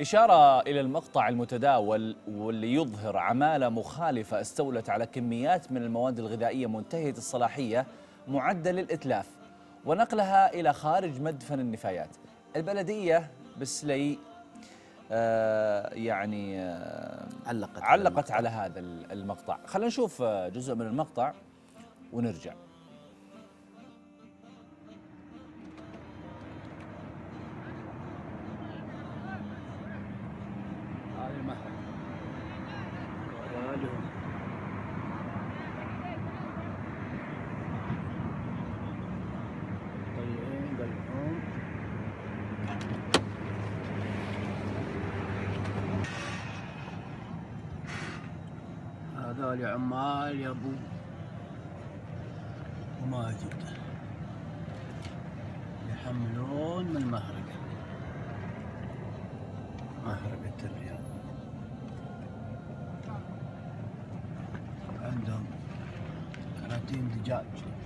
إشارة إلى المقطع المتداول واللي يظهر عمالة مخالفة استولت على كميات من المواد الغذائية منتهية الصلاحية معدة للإتلاف ونقلها إلى خارج مدفن النفايات البلدية بسلي آه يعني آه علقت على علقت المقطع. على هذا المقطع خلينا نشوف آه، جزء من المقطع ونرجع ووالهم طيبين قلبهم هذول عمال يا ابو. وماجد يحملون من مهرقة مهرقة الرياض. In the judge.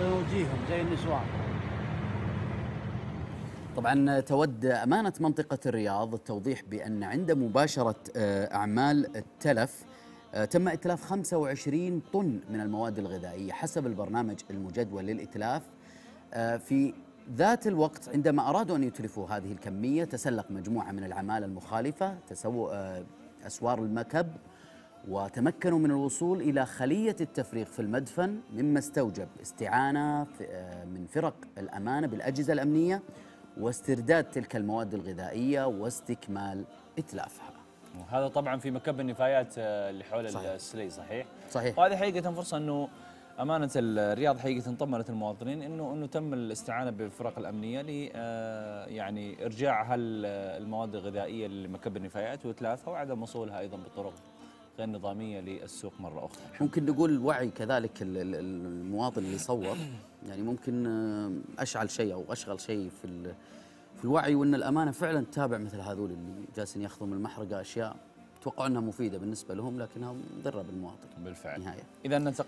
وجيههم زي النسوان. طبعا تود أمانة منطقة الرياض التوضيح بأن عند مباشرة آه، أعمال التلف آه، تم إتلاف 25 طن من المواد الغذائية حسب البرنامج المجدول للإتلاف. آه، في ذات الوقت عندما أرادوا أن يتلفوا هذه الكمية تسلق مجموعة من العمالة المخالفة آه، أسوار المكب وتمكنوا من الوصول إلى خلية التفريغ في المدفن مما استوجب استعانة آه، من فرق الأمانة بالأجهزة الأمنية واسترداد تلك المواد الغذائية واستكمال إتلافها. وهذا طبعا في مكب النفايات آه، اللي حول صحيح. السلي صحيح؟ صحيح. وهذه حقيقة فرصة إنه أمانة الرياض حقيقة طمنت المواطنين إنه إنه تم الاستعانة بالفرق الأمنية ل آه، يعني إرجاع هال المواد الغذائية لمكب النفايات وإتلافها وعدم وصولها أيضا بطرق غير نظامية للسوق مرة أخرى. ممكن نقول وعي كذلك ال- ال- المواطن اللي صور يعني ممكن آه، أشعل شيء أو أشغل شيء في في الوعي وأن الأمانة فعلا تتابع مثل هذول اللي جالسين ياخذوا من المحرقة أشياء توقعوا أنها مفيدة بالنسبة لهم لكنها مضرة بالمواطن بالفعل. نهاية إذا ننتقل